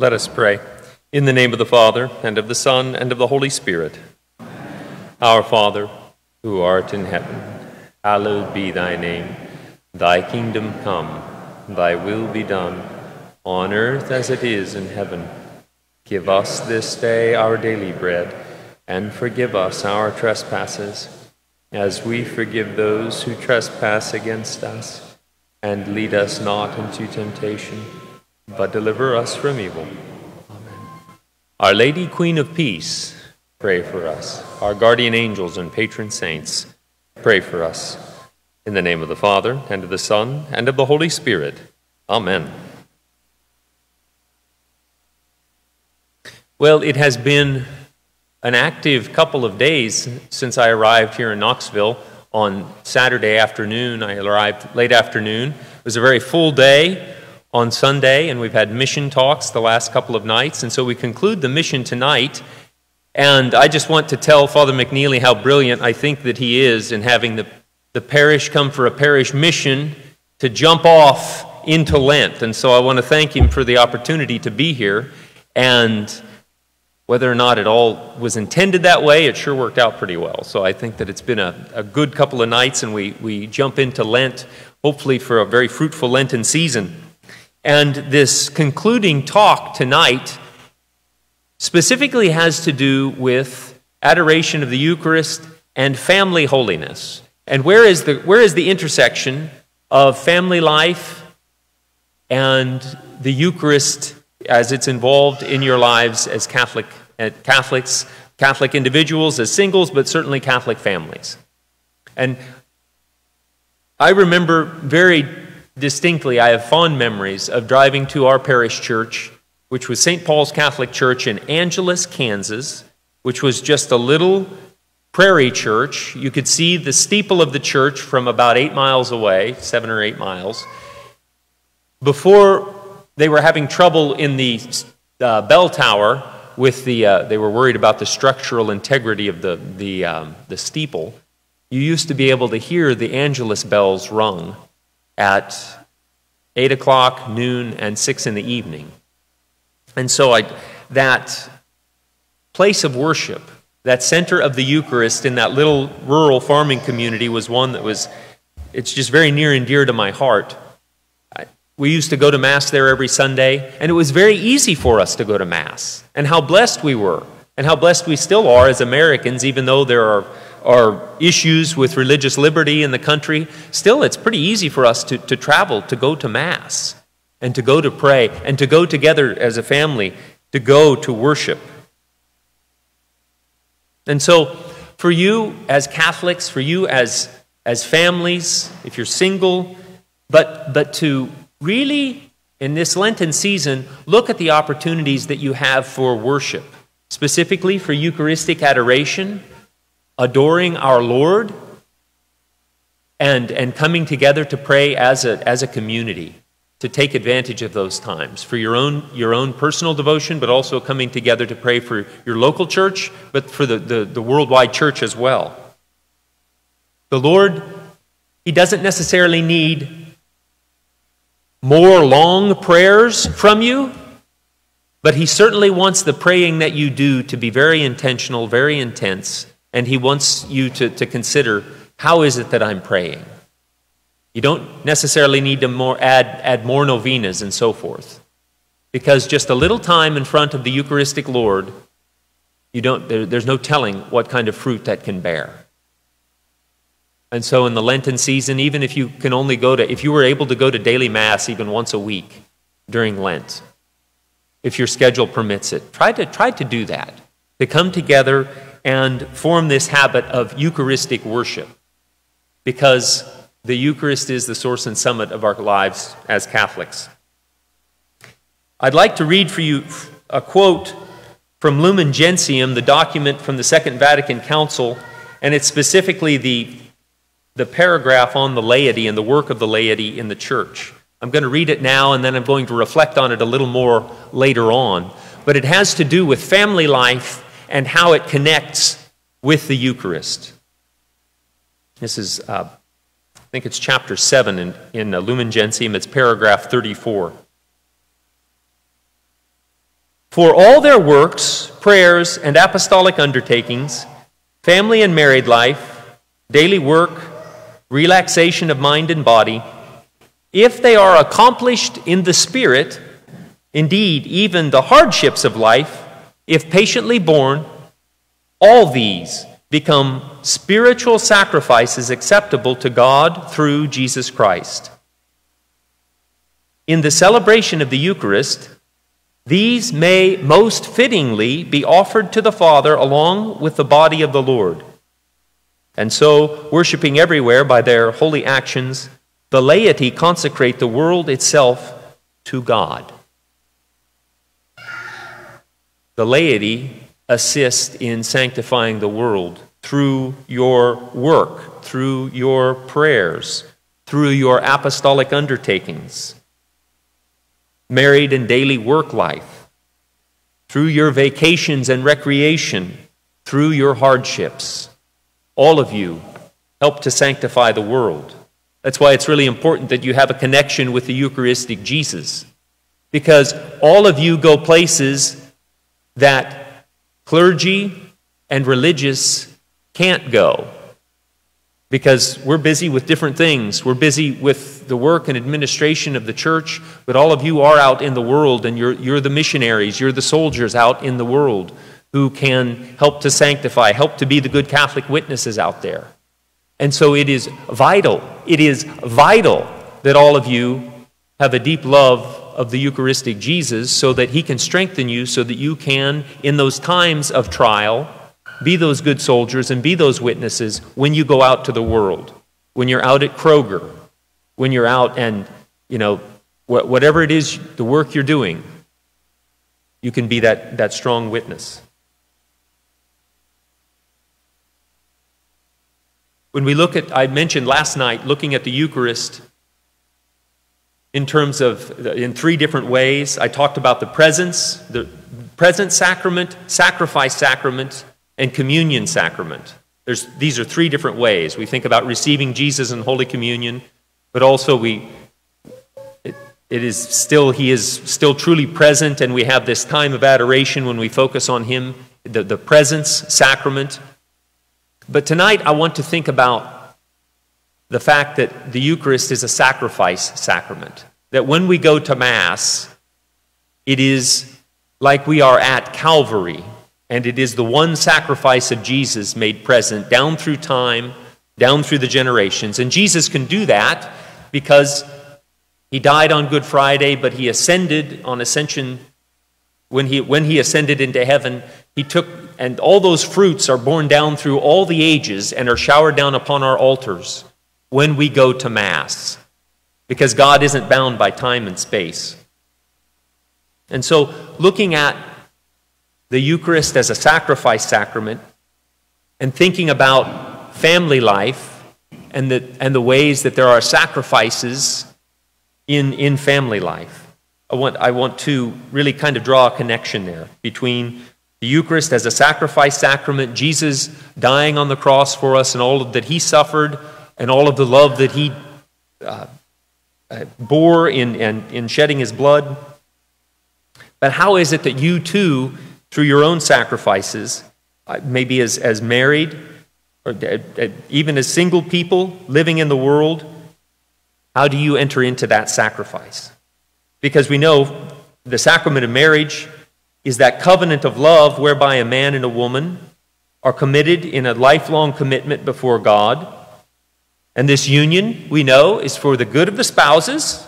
Let us pray. In the name of the Father, and of the Son, and of the Holy Spirit. Our Father, who art in heaven, hallowed be thy name. Thy kingdom come, thy will be done, on earth as it is in heaven. Give us this day our daily bread, and forgive us our trespasses, as we forgive those who trespass against us. And lead us not into temptation but deliver us from evil. Amen. Our Lady, Queen of Peace, pray for us. Our guardian angels and patron saints, pray for us. In the name of the Father, and of the Son, and of the Holy Spirit. Amen. Well, it has been an active couple of days since I arrived here in Knoxville on Saturday afternoon. I arrived late afternoon. It was a very full day on Sunday, and we've had mission talks the last couple of nights. And so we conclude the mission tonight. And I just want to tell Father McNeely how brilliant I think that he is in having the, the parish come for a parish mission to jump off into Lent. And so I want to thank him for the opportunity to be here. And whether or not it all was intended that way, it sure worked out pretty well. So I think that it's been a, a good couple of nights, and we, we jump into Lent, hopefully for a very fruitful Lenten season. And this concluding talk tonight specifically has to do with adoration of the Eucharist and family holiness. And where is the, where is the intersection of family life and the Eucharist as it's involved in your lives as Catholic, uh, Catholics, Catholic individuals, as singles, but certainly Catholic families? And I remember very distinctly, I have fond memories of driving to our parish church, which was St. Paul's Catholic Church in Angelus, Kansas, which was just a little prairie church. You could see the steeple of the church from about eight miles away, seven or eight miles. Before they were having trouble in the uh, bell tower with the, uh, they were worried about the structural integrity of the, the, um, the steeple. You used to be able to hear the Angelus bells rung at 8 o'clock, noon, and 6 in the evening. And so I, that place of worship, that center of the Eucharist in that little rural farming community was one that was, it's just very near and dear to my heart. We used to go to Mass there every Sunday, and it was very easy for us to go to Mass. And how blessed we were, and how blessed we still are as Americans, even though there are or issues with religious liberty in the country, still it's pretty easy for us to, to travel, to go to Mass, and to go to pray, and to go together as a family, to go to worship. And so, for you as Catholics, for you as, as families, if you're single, but, but to really, in this Lenten season, look at the opportunities that you have for worship, specifically for Eucharistic adoration adoring our Lord and, and coming together to pray as a, as a community to take advantage of those times for your own, your own personal devotion, but also coming together to pray for your local church, but for the, the, the worldwide church as well. The Lord, He doesn't necessarily need more long prayers from you, but He certainly wants the praying that you do to be very intentional, very intense, and he wants you to, to consider how is it that I'm praying? You don't necessarily need to more add, add more novenas and so forth. Because just a little time in front of the Eucharistic Lord, you don't, there, there's no telling what kind of fruit that can bear. And so in the Lenten season, even if you can only go to, if you were able to go to daily Mass even once a week during Lent, if your schedule permits it, try to, try to do that. To come together and form this habit of Eucharistic worship because the Eucharist is the source and summit of our lives as Catholics. I'd like to read for you a quote from Lumen Gentium, the document from the Second Vatican Council, and it's specifically the, the paragraph on the laity and the work of the laity in the church. I'm going to read it now and then I'm going to reflect on it a little more later on. But it has to do with family life and how it connects with the Eucharist. This is, uh, I think it's chapter 7 in, in Lumen Gentium, it's paragraph 34. For all their works, prayers, and apostolic undertakings, family and married life, daily work, relaxation of mind and body, if they are accomplished in the Spirit, indeed, even the hardships of life, if patiently borne, all these become spiritual sacrifices acceptable to God through Jesus Christ. In the celebration of the Eucharist, these may most fittingly be offered to the Father along with the body of the Lord. And so, worshiping everywhere by their holy actions, the laity consecrate the world itself to God. The laity assist in sanctifying the world through your work, through your prayers, through your apostolic undertakings, married and daily work life, through your vacations and recreation, through your hardships. All of you help to sanctify the world. That's why it's really important that you have a connection with the Eucharistic Jesus. Because all of you go places that clergy and religious can't go. Because we're busy with different things. We're busy with the work and administration of the church, but all of you are out in the world and you're, you're the missionaries, you're the soldiers out in the world who can help to sanctify, help to be the good Catholic witnesses out there. And so it is vital, it is vital that all of you have a deep love of the Eucharistic Jesus so that he can strengthen you so that you can, in those times of trial, be those good soldiers and be those witnesses when you go out to the world, when you're out at Kroger, when you're out and, you know, whatever it is, the work you're doing, you can be that, that strong witness. When we look at, I mentioned last night, looking at the Eucharist in terms of, in three different ways. I talked about the presence, the present sacrament, sacrifice sacrament, and communion sacrament. There's, these are three different ways. We think about receiving Jesus in Holy Communion, but also we, it, is still, he is still truly present, and we have this time of adoration when we focus on him, the, the presence sacrament. But tonight I want to think about the fact that the Eucharist is a sacrifice sacrament. That when we go to Mass, it is like we are at Calvary, and it is the one sacrifice of Jesus made present down through time, down through the generations. And Jesus can do that because he died on Good Friday, but he ascended on ascension. When he, when he ascended into heaven, he took and all those fruits are borne down through all the ages and are showered down upon our altars when we go to Mass, because God isn't bound by time and space. And so, looking at the Eucharist as a sacrifice sacrament and thinking about family life and the, and the ways that there are sacrifices in, in family life, I want, I want to really kind of draw a connection there between the Eucharist as a sacrifice sacrament, Jesus dying on the cross for us and all that he suffered and all of the love that he uh, uh, bore in, in, in shedding his blood. But how is it that you too, through your own sacrifices, uh, maybe as, as married or uh, even as single people living in the world, how do you enter into that sacrifice? Because we know the sacrament of marriage is that covenant of love whereby a man and a woman are committed in a lifelong commitment before God. And this union, we know, is for the good of the spouses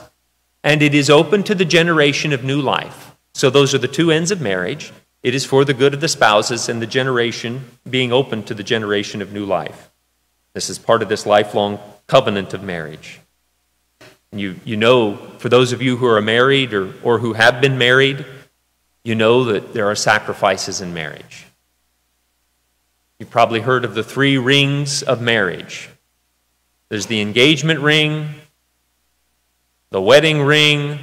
and it is open to the generation of new life. So, those are the two ends of marriage. It is for the good of the spouses and the generation being open to the generation of new life. This is part of this lifelong covenant of marriage. You, you know, for those of you who are married or, or who have been married, you know that there are sacrifices in marriage. You've probably heard of the three rings of marriage there's the engagement ring, the wedding ring,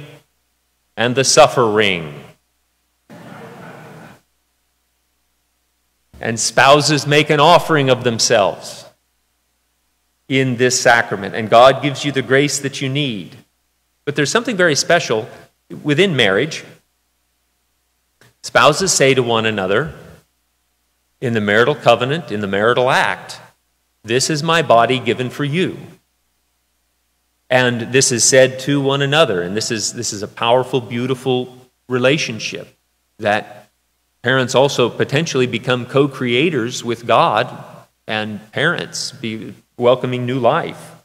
and the suffer ring. And spouses make an offering of themselves in this sacrament, and God gives you the grace that you need. But there's something very special within marriage Spouses say to one another in the marital covenant, in the marital act, This is my body given for you. And this is said to one another, and this is, this is a powerful, beautiful relationship that parents also potentially become co creators with God and parents, be welcoming new life.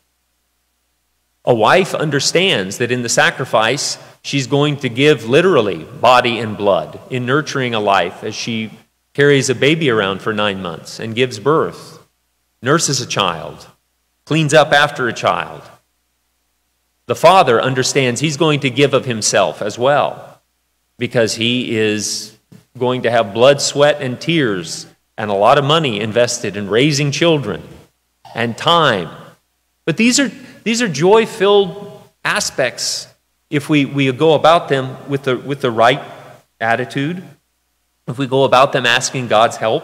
A wife understands that in the sacrifice, she's going to give literally body and blood in nurturing a life as she carries a baby around for nine months and gives birth, nurses a child, cleans up after a child. The father understands he's going to give of himself as well because he is going to have blood, sweat, and tears and a lot of money invested in raising children and time. But these are, these are joy filled aspects if we, we go about them with the, with the right attitude, if we go about them asking God's help,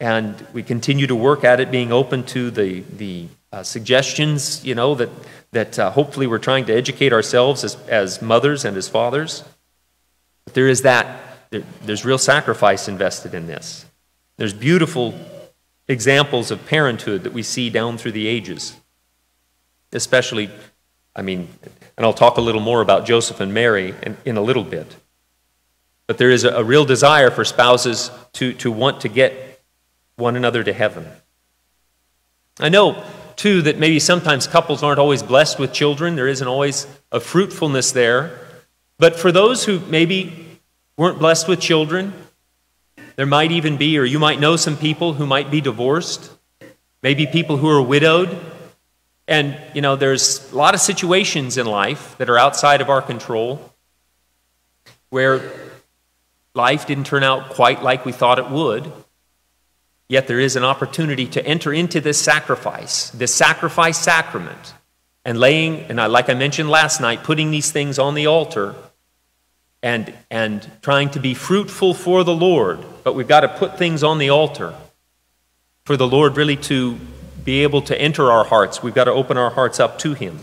and we continue to work at it, being open to the, the uh, suggestions, you know, that, that uh, hopefully we're trying to educate ourselves as, as mothers and as fathers. But there is that, there, there's real sacrifice invested in this. There's beautiful examples of parenthood that we see down through the ages. Especially, I mean, and I'll talk a little more about Joseph and Mary in, in a little bit. But there is a, a real desire for spouses to, to want to get one another to heaven. I know, too, that maybe sometimes couples aren't always blessed with children. There isn't always a fruitfulness there. But for those who maybe weren't blessed with children, there might even be, or you might know some people who might be divorced, maybe people who are widowed. And, you know, there's a lot of situations in life that are outside of our control where life didn't turn out quite like we thought it would. Yet there is an opportunity to enter into this sacrifice, this sacrifice sacrament, and laying, and I, like I mentioned last night, putting these things on the altar and, and trying to be fruitful for the Lord, but we've got to put things on the altar for the Lord really to be able to enter our hearts. We've got to open our hearts up to Him.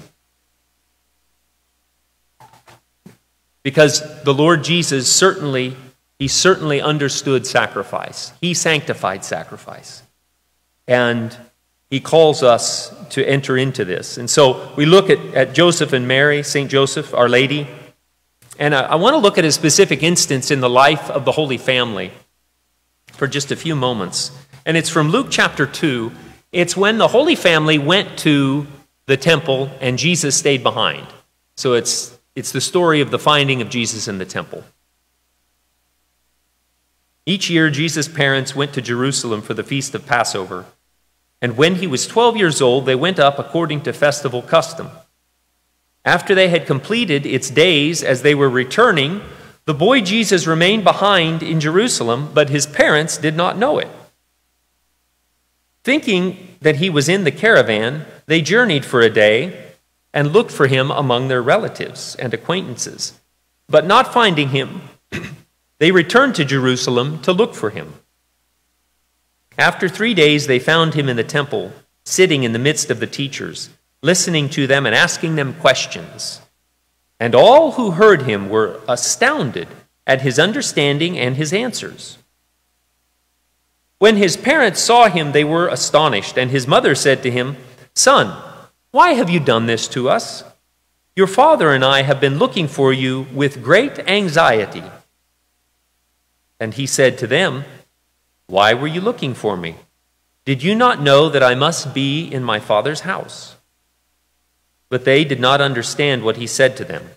Because the Lord Jesus certainly, He certainly understood sacrifice. He sanctified sacrifice. And He calls us to enter into this. And so we look at, at Joseph and Mary, St. Joseph, Our Lady. And I, I want to look at a specific instance in the life of the Holy Family for just a few moments. And it's from Luke chapter 2. It's when the Holy Family went to the temple and Jesus stayed behind. So it's, it's the story of the finding of Jesus in the temple. Each year, Jesus' parents went to Jerusalem for the feast of Passover. And when he was 12 years old, they went up according to festival custom. After they had completed its days as they were returning, the boy Jesus remained behind in Jerusalem, but his parents did not know it. Thinking that he was in the caravan, they journeyed for a day and looked for him among their relatives and acquaintances. But not finding him, they returned to Jerusalem to look for him. After three days, they found him in the temple, sitting in the midst of the teachers listening to them and asking them questions. And all who heard him were astounded at his understanding and his answers. When his parents saw him, they were astonished, and his mother said to him, Son, why have you done this to us? Your father and I have been looking for you with great anxiety. And he said to them, Why were you looking for me? Did you not know that I must be in my father's house? But they did not understand what he said to them.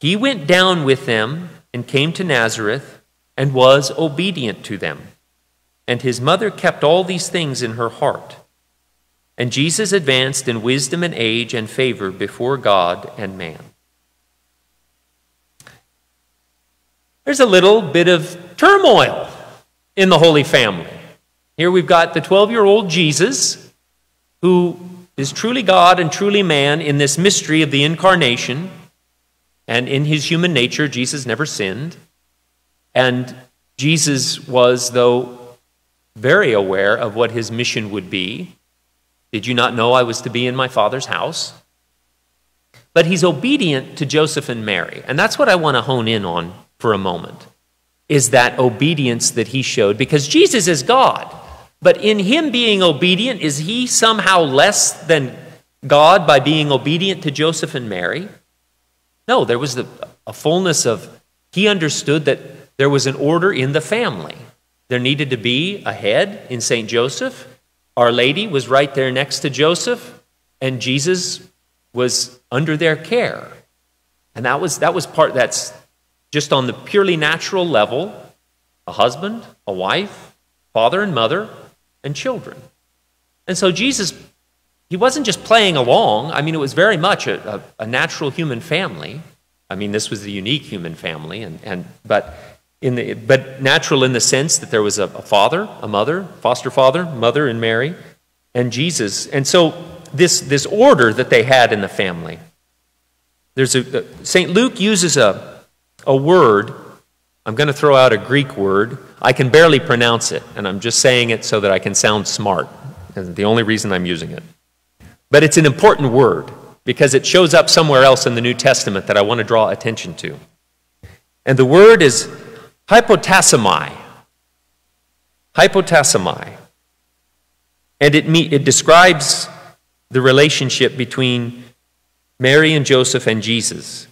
He went down with them and came to Nazareth and was obedient to them. And his mother kept all these things in her heart. And Jesus advanced in wisdom and age and favor before God and man. There's a little bit of turmoil in the Holy Family. Here we've got the 12 year old Jesus who is truly God and truly man in this mystery of the incarnation. And in his human nature, Jesus never sinned. And Jesus was, though, very aware of what his mission would be. Did you not know I was to be in my Father's house? But he's obedient to Joseph and Mary. And that's what I want to hone in on for a moment. is that obedience that he showed because Jesus is God. But in him being obedient, is he somehow less than God by being obedient to Joseph and Mary? No, there was a, a fullness of, he understood that there was an order in the family. There needed to be a head in St. Joseph. Our Lady was right there next to Joseph, and Jesus was under their care. And that was, that was part that's just on the purely natural level a husband, a wife, father and mother, and children. And so Jesus, he wasn't just playing along. I mean, it was very much a, a, a natural human family. I mean, this was the unique human family, and, and, but, in the, but natural in the sense that there was a, a father, a mother, foster father, mother, and Mary, and Jesus. And so this, this order that they had in the family. There's a, St. Luke uses a, a word. I'm going to throw out a Greek word. I can barely pronounce it, and I'm just saying it so that I can sound smart. And the only reason I'm using it. But it's an important word because it shows up somewhere else in the New Testament that I want to draw attention to. And the word is hypotassomai. Hypotassomai. And it, me, it describes the relationship between Mary and Joseph and Jesus.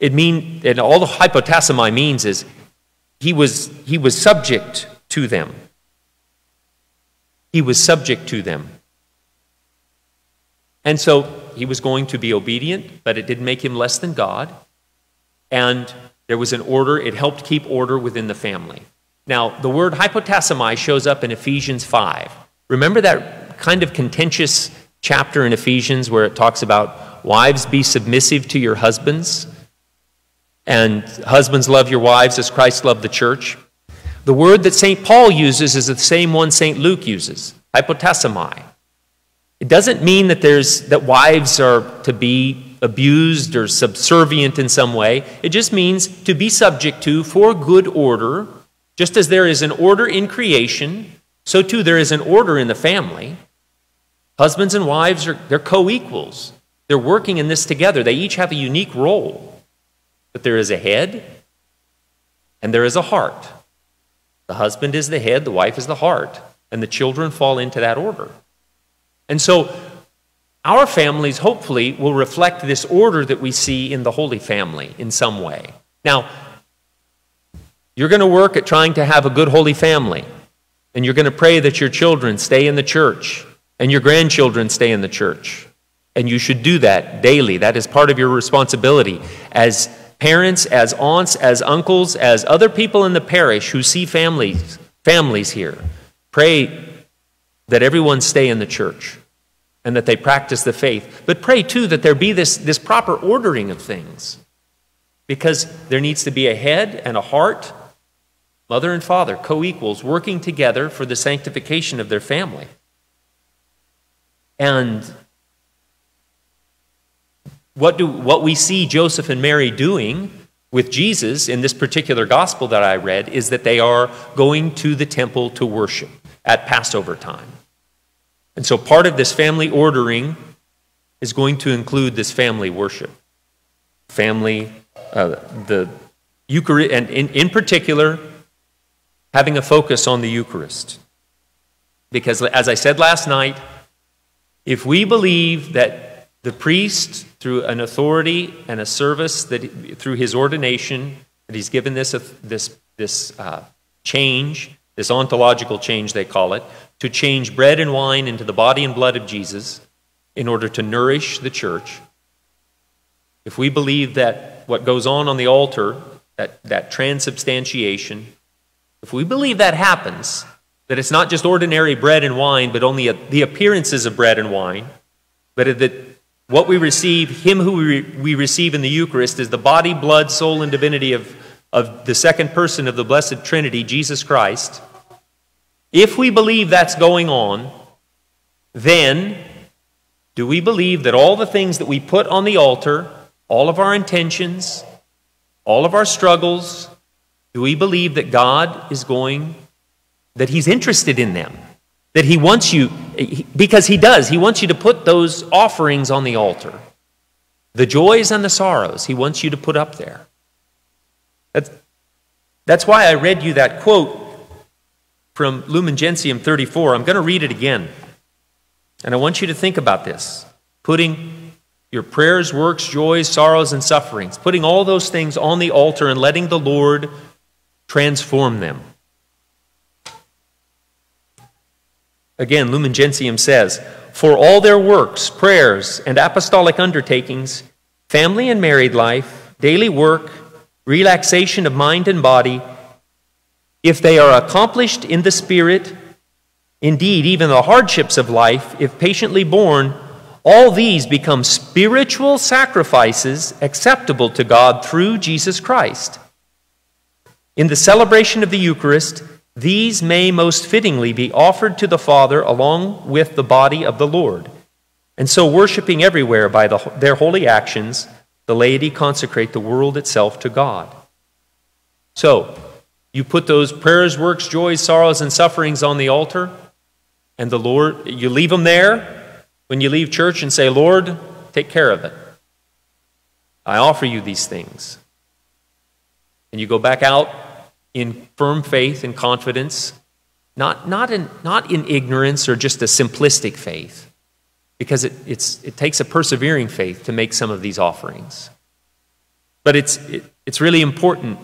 It mean, and all the hypotassomai means is he was, he was subject to them. He was subject to them. And so he was going to be obedient, but it didn't make him less than God. And there was an order, it helped keep order within the family. Now, the word hypotassomai shows up in Ephesians 5. Remember that kind of contentious chapter in Ephesians where it talks about wives be submissive to your husbands? And husbands love your wives as Christ loved the church. The word that St. Paul uses is the same one St. Luke uses, hypotassomai. It doesn't mean that there's that wives are to be abused or subservient in some way. It just means to be subject to for good order, just as there is an order in creation, so too there is an order in the family. Husbands and wives are they're co-equals. They're working in this together. They each have a unique role. But there is a head and there is a heart. The husband is the head, the wife is the heart, and the children fall into that order. And so our families hopefully will reflect this order that we see in the Holy Family in some way. Now, you're going to work at trying to have a good Holy Family, and you're going to pray that your children stay in the church and your grandchildren stay in the church. And you should do that daily. That is part of your responsibility as parents, as aunts, as uncles, as other people in the parish who see families, families here. Pray that everyone stay in the church and that they practice the faith. But pray too that there be this, this proper ordering of things. Because there needs to be a head and a heart, mother and father, co equals, working together for the sanctification of their family. And what, do, what we see Joseph and Mary doing with Jesus in this particular gospel that I read is that they are going to the temple to worship at Passover time. And so part of this family ordering is going to include this family worship. Family, uh, the Eucharist, and in, in particular, having a focus on the Eucharist. Because as I said last night, if we believe that the priest through an authority and a service that through his ordination that he's given this this this uh, change this ontological change they call it to change bread and wine into the body and blood of jesus in order to nourish the church. If we believe that what goes on on the altar that, that transubstantiation if we believe that happens that it's not just ordinary bread and wine but only a, the appearances of bread and wine but that what we receive, Him who we, we receive in the Eucharist, is the body, blood, soul, and divinity of, of the second person of the Blessed Trinity, Jesus Christ. If we believe that's going on, then do we believe that all the things that we put on the altar, all of our intentions, all of our struggles, do we believe that God is going, that He's interested in them? That he wants you, because he does, he wants you to put those offerings on the altar. The joys and the sorrows, he wants you to put up there. That's, That's why I read you that quote from Lumen Gentium 34. I'm going to read it again. And I want you to think about this putting your prayers, works, joys, sorrows, and sufferings, putting all those things on the altar and letting the Lord transform them. Again, Lumen Gentium says, For all their works, prayers, and apostolic undertakings, family and married life, daily work, relaxation of mind and body, if they are accomplished in the Spirit, indeed, even the hardships of life, if patiently borne, all these become spiritual sacrifices acceptable to God through Jesus Christ. In the celebration of the Eucharist, these may most fittingly be offered to the Father along with the body of the Lord. And so, worshiping everywhere by the, their holy actions, the laity consecrate the world itself to God. So, you put those prayers, works, joys, sorrows, and sufferings on the altar, and the Lord, you leave them there when you leave church and say, Lord, take care of it. I offer you these things. And you go back out in firm faith and confidence, not, not, in, not in ignorance or just a simplistic faith, because it, it's, it takes a persevering faith to make some of these offerings. But it's, it, it's really important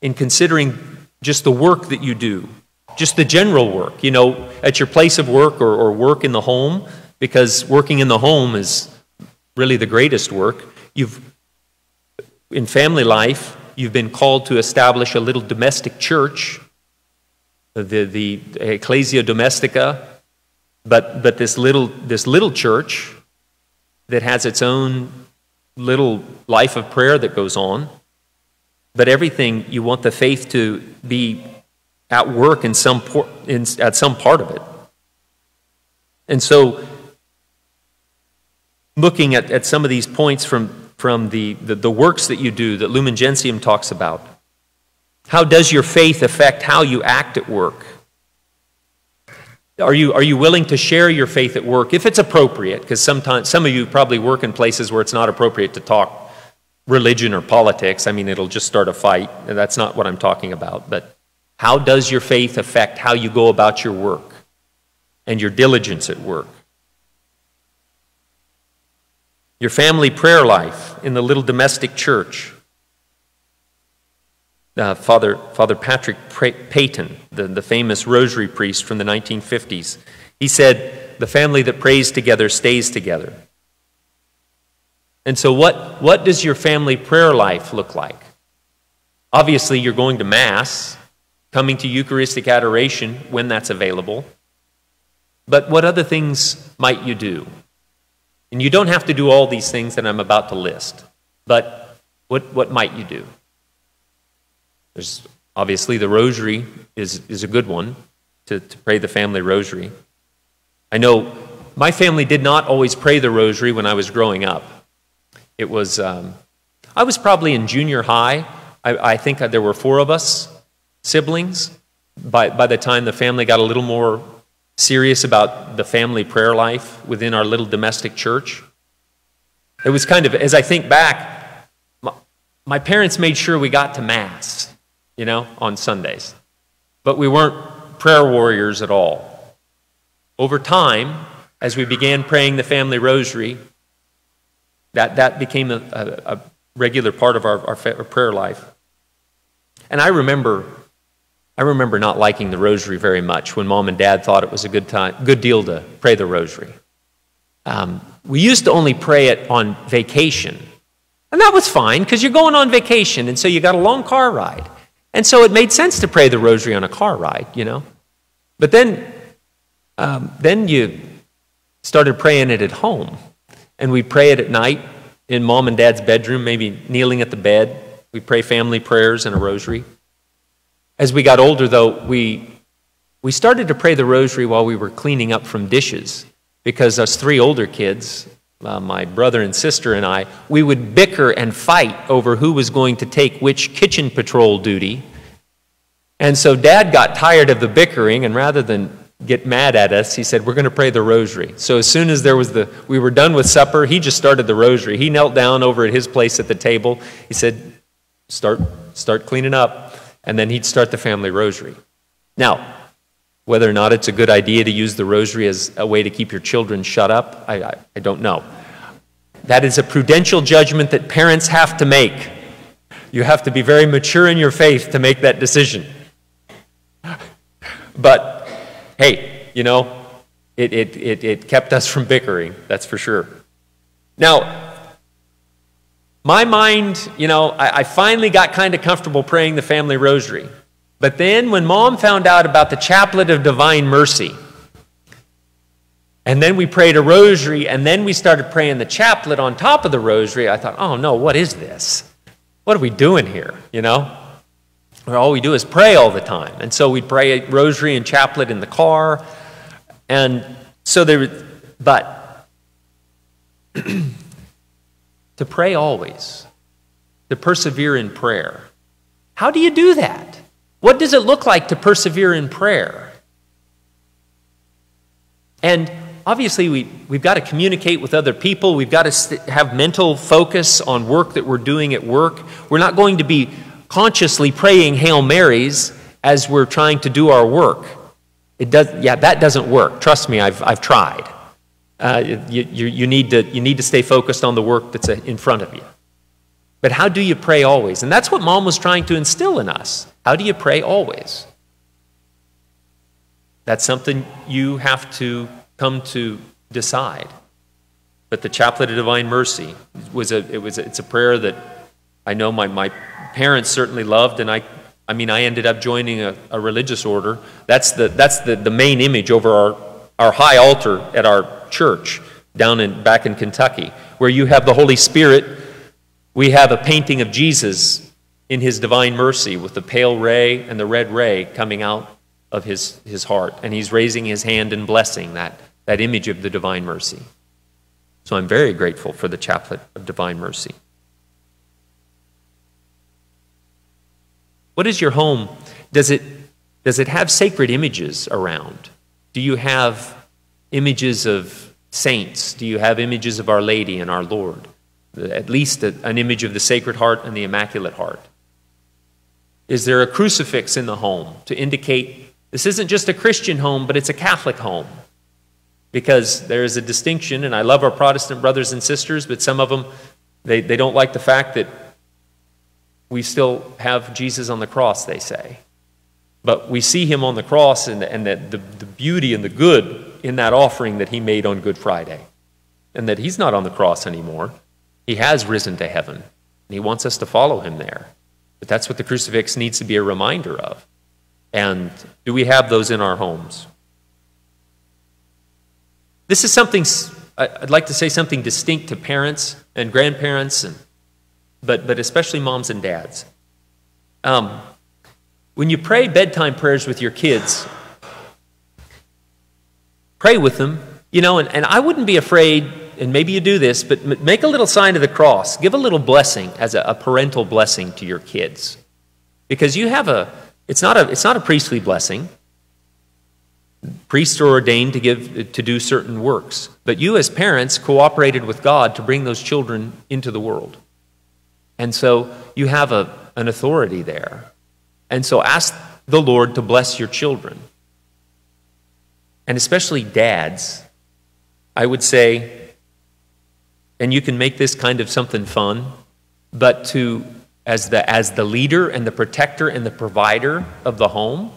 in considering just the work that you do, just the general work, you know, at your place of work or, or work in the home, because working in the home is really the greatest work. You've, in family life, You've been called to establish a little domestic church, the, the Ecclesia Domestica, but, but this, little, this little church that has its own little life of prayer that goes on. But everything, you want the faith to be at work in some, por- in, at some part of it. And so, looking at, at some of these points from from the, the, the works that you do that Lumen Gentium talks about? How does your faith affect how you act at work? Are you, are you willing to share your faith at work if it's appropriate? Because sometimes some of you probably work in places where it's not appropriate to talk religion or politics. I mean, it'll just start a fight. And that's not what I'm talking about. But how does your faith affect how you go about your work and your diligence at work? Your family prayer life in the little domestic church. Uh, Father, Father Patrick Peyton, the, the famous rosary priest from the 1950s, he said, The family that prays together stays together. And so, what, what does your family prayer life look like? Obviously, you're going to Mass, coming to Eucharistic adoration when that's available. But what other things might you do? And you don't have to do all these things that I'm about to list, but what, what might you do? There's obviously the rosary is, is a good one to, to pray the family rosary. I know my family did not always pray the rosary when I was growing up. It was, um, I was probably in junior high. I, I think there were four of us, siblings. By, by the time the family got a little more serious about the family prayer life within our little domestic church. It was kind of, as I think back, my, parents made sure we got to Mass, you know, on Sundays. But we weren't prayer warriors at all. Over time, as we began praying the family rosary, that, that became a, a, a regular part of our, our, our prayer life. And I remember I remember not liking the rosary very much when mom and dad thought it was a good, time, good deal to pray the rosary. Um, we used to only pray it on vacation. And that was fine because you're going on vacation, and so you got a long car ride. And so it made sense to pray the rosary on a car ride, you know. But then, um, then you started praying it at home. And we pray it at night in mom and dad's bedroom, maybe kneeling at the bed. We pray family prayers and a rosary. As we got older, though, we, we started to pray the rosary while we were cleaning up from dishes because us three older kids, uh, my brother and sister and I, we would bicker and fight over who was going to take which kitchen patrol duty. And so dad got tired of the bickering, and rather than get mad at us, he said, We're going to pray the rosary. So as soon as there was the, we were done with supper, he just started the rosary. He knelt down over at his place at the table. He said, start, start cleaning up, and then he'd start the family rosary. Now, whether or not it's a good idea to use the rosary as a way to keep your children shut up, I, I, I don't know. That is a prudential judgment that parents have to make. You have to be very mature in your faith to make that decision. But hey, you know, it, it, it, it kept us from bickering, that's for sure. Now, my mind, you know, I, I finally got kind of comfortable praying the family rosary. But then when mom found out about the chaplet of divine mercy, and then we prayed a rosary, and then we started praying the chaplet on top of the rosary, I thought, oh no, what is this? What are we doing here? You know? all we do is pray all the time. And so we'd pray a rosary and chaplet in the car. And so there, but to pray always, to persevere in prayer. How do you do that? What does it look like to persevere in prayer? And obviously, we, we've got to communicate with other people. We've got to have mental focus on work that we're doing at work. We're not going to be consciously praying Hail Marys as we're trying to do our work. It does, yeah, that doesn't work. Trust me, I've, I've tried. Uh, you, you, you, need to, you need to stay focused on the work that's in front of you. But how do you pray always? And that's what mom was trying to instill in us. How do you pray always? That's something you have to come to decide. But the Chaplet of Divine Mercy was a, it was a, it's a prayer that I know my, my parents certainly loved, and I, I mean, I ended up joining a, a religious order. That's, the, that's the, the main image over our, our high altar at our church down in, back in Kentucky, where you have the Holy Spirit. We have a painting of Jesus in his divine mercy with the pale ray and the red ray coming out of his, his heart. And he's raising his hand and blessing that, that image of the divine mercy. So I'm very grateful for the chaplet of divine mercy. What is your home? Does it, does it have sacred images around? Do you have images of saints? Do you have images of Our Lady and our Lord? At least an image of the Sacred Heart and the Immaculate Heart. Is there a crucifix in the home to indicate this isn't just a Christian home, but it's a Catholic home? Because there is a distinction, and I love our Protestant brothers and sisters, but some of them, they, they don't like the fact that we still have Jesus on the cross, they say. But we see him on the cross and, and the, the, the beauty and the good in that offering that he made on Good Friday. And that he's not on the cross anymore. He has risen to heaven. And he wants us to follow him there. But that's what the crucifix needs to be a reminder of. And do we have those in our homes? This is something, I'd like to say something distinct to parents and grandparents, and, but, but especially moms and dads. Um, when you pray bedtime prayers with your kids, Pray with them, you know, and, and I wouldn't be afraid, and maybe you do this, but make a little sign of the cross. Give a little blessing as a, a parental blessing to your kids. Because you have a, it's not a, it's not a priestly blessing. Priests are ordained to give to do certain works, but you as parents cooperated with God to bring those children into the world. And so you have a, an authority there. And so ask the Lord to bless your children and especially dads, I would say, and you can make this kind of something fun, but to, as the, as the leader and the protector and the provider of the home,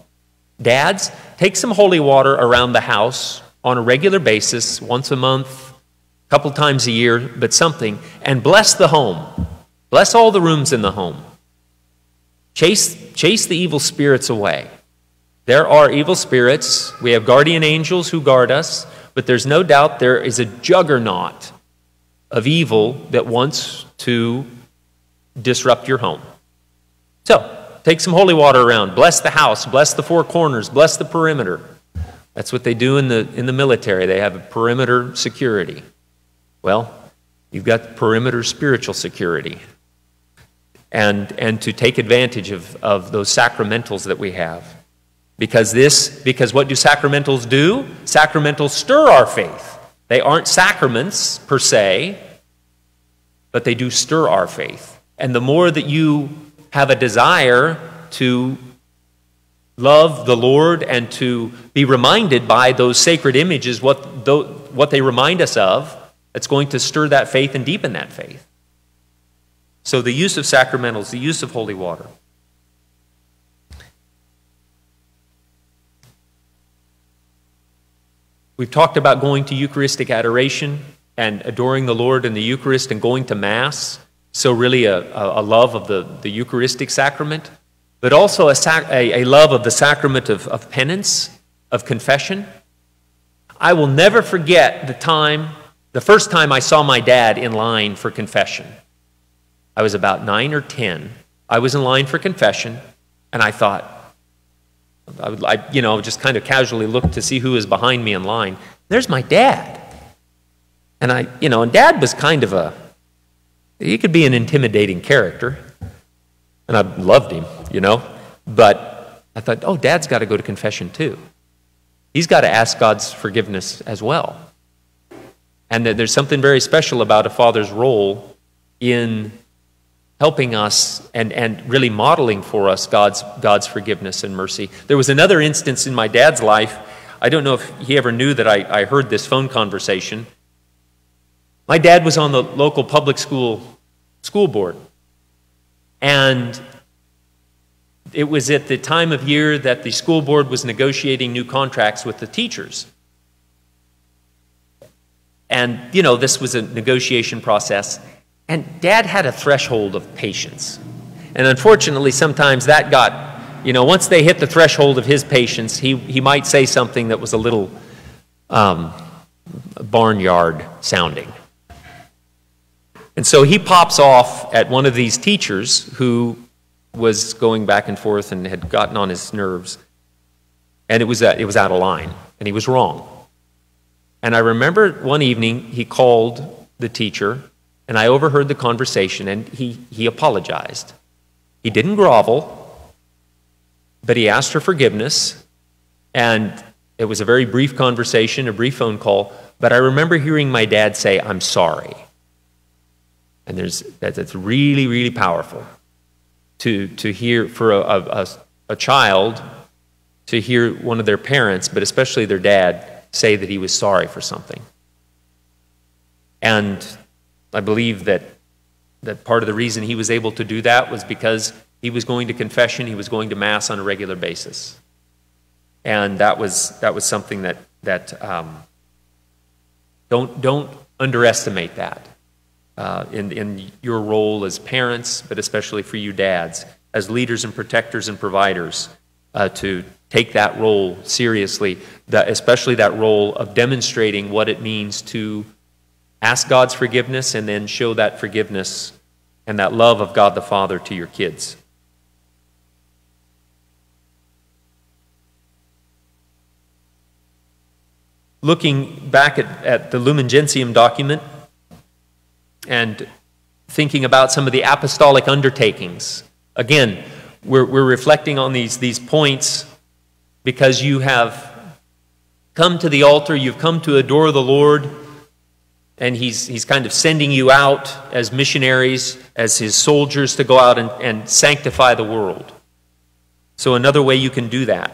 dads, take some holy water around the house on a regular basis, once a month, a couple times a year, but something, and bless the home. Bless all the rooms in the home. Chase, chase the evil spirits away. There are evil spirits. We have guardian angels who guard us, but there's no doubt there is a juggernaut of evil that wants to disrupt your home. So, take some holy water around, bless the house, bless the four corners, bless the perimeter. That's what they do in the, in the military. They have a perimeter security. Well, you've got perimeter spiritual security. And, and to take advantage of, of those sacramentals that we have. Because this, because what do sacramentals do? Sacramentals stir our faith. They aren't sacraments per se, but they do stir our faith. And the more that you have a desire to love the Lord and to be reminded by those sacred images what, what they remind us of, that's going to stir that faith and deepen that faith. So, the use of sacramentals, the use of holy water. We've talked about going to Eucharistic adoration and adoring the Lord in the Eucharist and going to Mass. So, really, a, a love of the, the Eucharistic sacrament, but also a, sac- a, a love of the sacrament of, of penance, of confession. I will never forget the time, the first time I saw my dad in line for confession. I was about nine or ten. I was in line for confession, and I thought, I, would, I, you know, just kind of casually looked to see who was behind me in line. There's my dad. And I, you know, and dad was kind of a, he could be an intimidating character. And I loved him, you know. But I thought, oh, dad's got to go to confession too. He's got to ask God's forgiveness as well. And that there's something very special about a father's role in helping us and, and really modeling for us God's, God's forgiveness and mercy. There was another instance in my dad's life. I don't know if he ever knew that I, I heard this phone conversation. My dad was on the local public school school board. And it was at the time of year that the school board was negotiating new contracts with the teachers. And, you know, this was a negotiation process. And dad had a threshold of patience. And unfortunately, sometimes that got, you know, once they hit the threshold of his patience, he, he might say something that was a little um, barnyard sounding. And so he pops off at one of these teachers who was going back and forth and had gotten on his nerves. And it was, uh, it was out of line, and he was wrong. And I remember one evening he called the teacher and I overheard the conversation, and he, he apologized. He didn't grovel, but he asked for forgiveness, and it was a very brief conversation, a brief phone call. But I remember hearing my dad say, I'm sorry. And there's, that's really, really powerful to, to hear for a, a, a child to hear one of their parents, but especially their dad, say that he was sorry for something. And I believe that, that part of the reason he was able to do that was because he was going to confession, he was going to Mass on a regular basis. And that was, that was something that, that um, don't, don't underestimate that uh, in, in your role as parents, but especially for you dads, as leaders and protectors and providers, uh, to take that role seriously, that, especially that role of demonstrating what it means to Ask God's forgiveness and then show that forgiveness and that love of God the Father to your kids. Looking back at, at the Lumen Gentium document and thinking about some of the apostolic undertakings, again, we're, we're reflecting on these, these points because you have come to the altar, you've come to adore the Lord and he's, he's kind of sending you out as missionaries, as his soldiers to go out and, and sanctify the world. So, another way you can do that,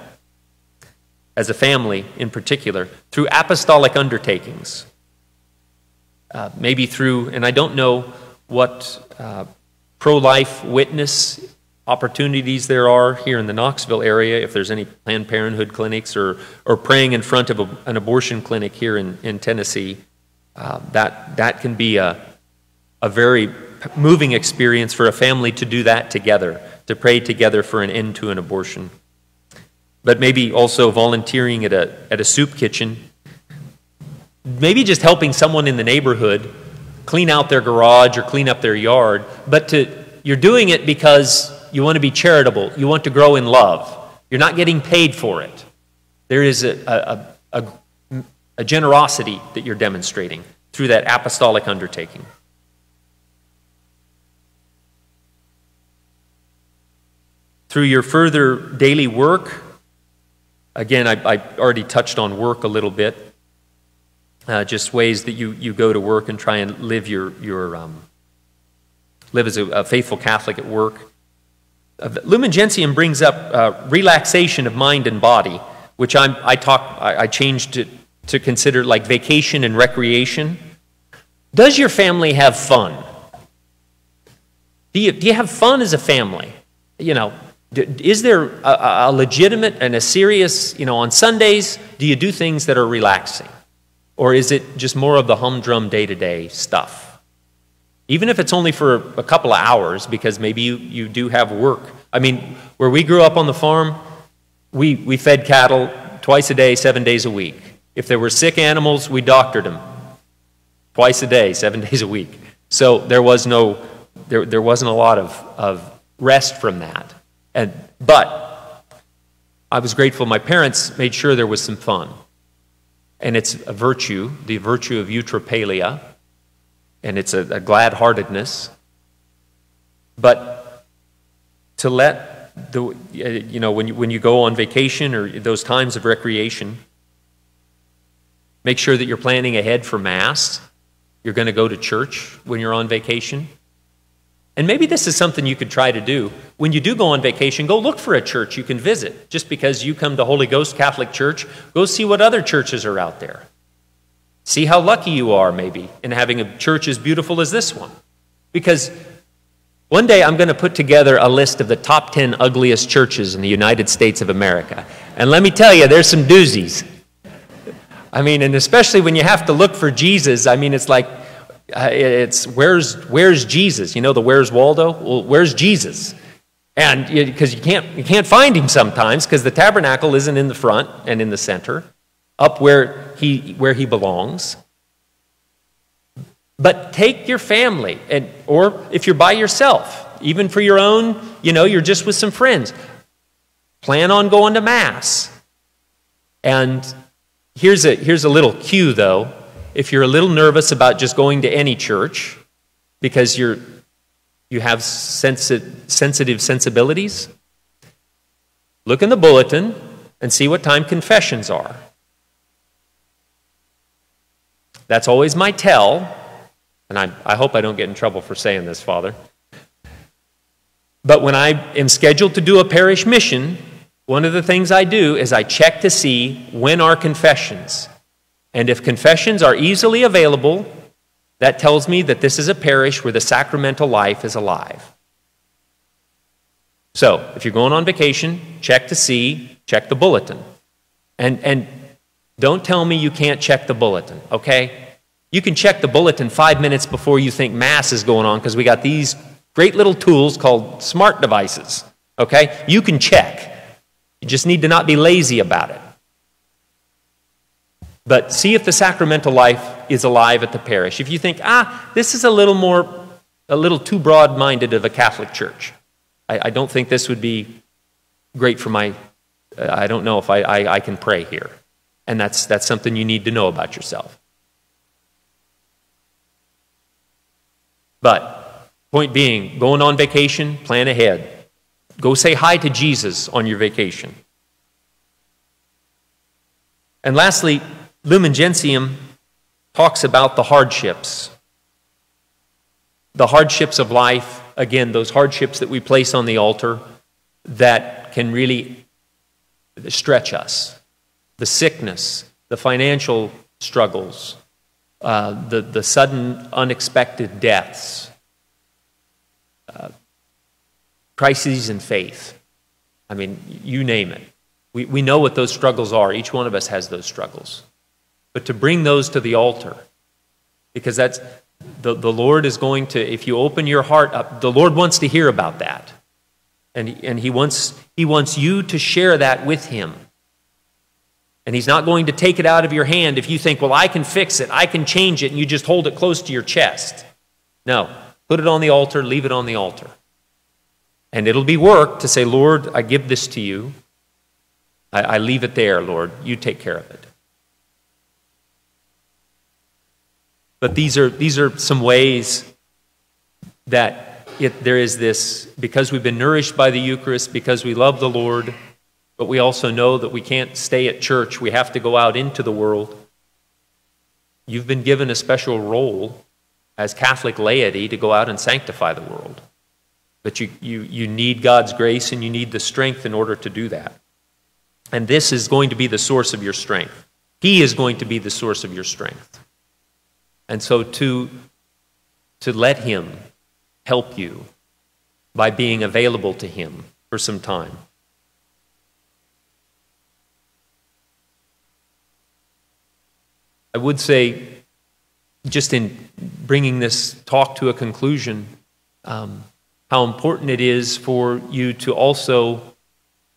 as a family in particular, through apostolic undertakings. Uh, maybe through, and I don't know what uh, pro life witness opportunities there are here in the Knoxville area, if there's any Planned Parenthood clinics or, or praying in front of a, an abortion clinic here in, in Tennessee. Uh, that, that can be a, a very moving experience for a family to do that together, to pray together for an end to an abortion. But maybe also volunteering at a, at a soup kitchen, maybe just helping someone in the neighborhood clean out their garage or clean up their yard, but to, you're doing it because you want to be charitable, you want to grow in love. You're not getting paid for it. There is a, a, a, a generosity that you're demonstrating through that apostolic undertaking. Through your further daily work, again, I, I already touched on work a little bit, uh, just ways that you, you go to work and try and live your, your um, live as a, a faithful Catholic at work. Uh, Lumen Gentium brings up uh, relaxation of mind and body, which I'm, I talk, I, I changed it to consider like vacation and recreation. Does your family have fun? Do you, do you have fun as a family? You know, is there a, a legitimate and a serious, you know, on Sundays, do you do things that are relaxing? Or is it just more of the humdrum day to day stuff? Even if it's only for a couple of hours, because maybe you, you do have work. I mean, where we grew up on the farm, we, we fed cattle twice a day, seven days a week. If there were sick animals, we doctored them twice a day, seven days a week. So there was no, there, there wasn't a lot of, of rest from that. And, but I was grateful my parents made sure there was some fun. And it's a virtue, the virtue of eutrapelia, and it's a, a glad heartedness. But to let the, you know, when you, when you go on vacation or those times of recreation, make sure that you're planning ahead for Mass. You're going to go to church when you're on vacation. And maybe this is something you could try to do. When you do go on vacation, go look for a church you can visit. Just because you come to Holy Ghost Catholic Church, go see what other churches are out there. See how lucky you are, maybe, in having a church as beautiful as this one. Because one day I'm going to put together a list of the top 10 ugliest churches in the United States of America. And let me tell you, there's some doozies. I mean, and especially when you have to look for Jesus, I mean, it's like, uh, it's where's, where's Jesus? You know the where's Waldo? Well, where's Jesus? And because you can't, you can't find him sometimes because the tabernacle isn't in the front and in the center, up where he, where he belongs. But take your family, and, or if you're by yourself, even for your own, you know, you're just with some friends, plan on going to Mass. And here's a, here's a little cue, though if you're a little nervous about just going to any church because you're, you have sensi- sensitive sensibilities, look in the bulletin and see what time confessions are. That's always my tell, and I, I hope I don't get in trouble for saying this, Father. But when I am scheduled to do a parish mission, one of the things I do is I check to see when are confessions. And if confessions are easily available, that tells me that this is a parish where the sacramental life is alive. So, if you're going on vacation, check to see, check the bulletin. And, and don't tell me you can't check the bulletin, okay? You can check the bulletin five minutes before you think Mass is going on because we got these great little tools called smart devices, okay? You can check. You just need to not be lazy about it. But see if the sacramental life is alive at the parish. If you think, ah, this is a little more, a little too broad minded of a Catholic church, I, I, don't think this would be great for my, I don't know if I, I, I can pray here. And that's, that's something you need to know about yourself. But, point being, going on vacation, plan ahead. Go say hi to Jesus on your vacation. And lastly, Lumen Gentium talks about the hardships. The hardships of life, again, those hardships that we place on the altar that can really stretch us. The sickness, the financial struggles, uh, the, the sudden unexpected deaths, uh, crises in faith. I mean, you name it. We, we know what those struggles are. Each one of us has those struggles but to bring those to the altar. Because that's the, the Lord is going to, if you open your heart up, the Lord wants to hear about that. And, and he, wants, he wants you to share that with Him. And He's not going to take it out of your hand if you think, well, I can fix it, I can change it, and you just hold it close to your chest. No, put it on the altar, leave it on the altar. And it'll be work to say, Lord, I give this to you. I, I leave it there, Lord. You take care of it. But these are, these are some ways that it, there is this, because we've been nourished by the Eucharist, because we love the Lord, but we also know that we can't stay at church. We have to go out into the world. You've been given a special role as Catholic laity to go out and sanctify the world. But you, you, you need God's grace and you need the strength in order to do that. And this is going to be the source of your strength. He is going to be the source of your strength. And so to, to let Him help you by being available to Him for some time. I would say, just in bringing this talk to a conclusion, um, how important it is for you to also,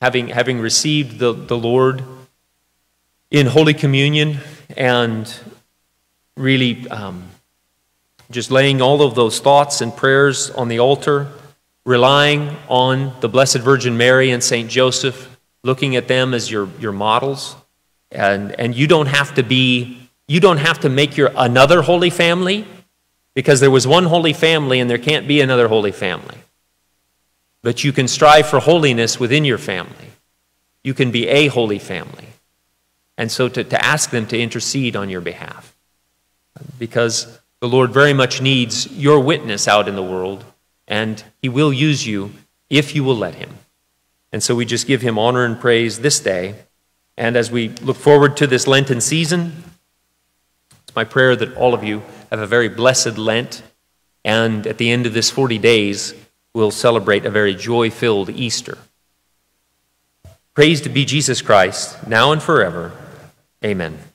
having, having received the, the Lord in Holy Communion and really um, just laying all of those thoughts and prayers on the altar, relying on the Blessed Virgin Mary and St. Joseph, looking at them as your, your models. And, and you don't have to be you don't have to make your another holy family because there was one holy family and there can't be another holy family. But you can strive for holiness within your family. You can be a holy family. And so to, to ask them to intercede on your behalf. Because the Lord very much needs your witness out in the world, and He will use you if you will let Him. And so we just give Him honor and praise this day. And as we look forward to this Lenten season, it's my prayer that all of you have a very blessed Lent, and at the end of this 40 days, we'll celebrate a very joy filled Easter. Praise to be Jesus Christ, now and forever. Amen.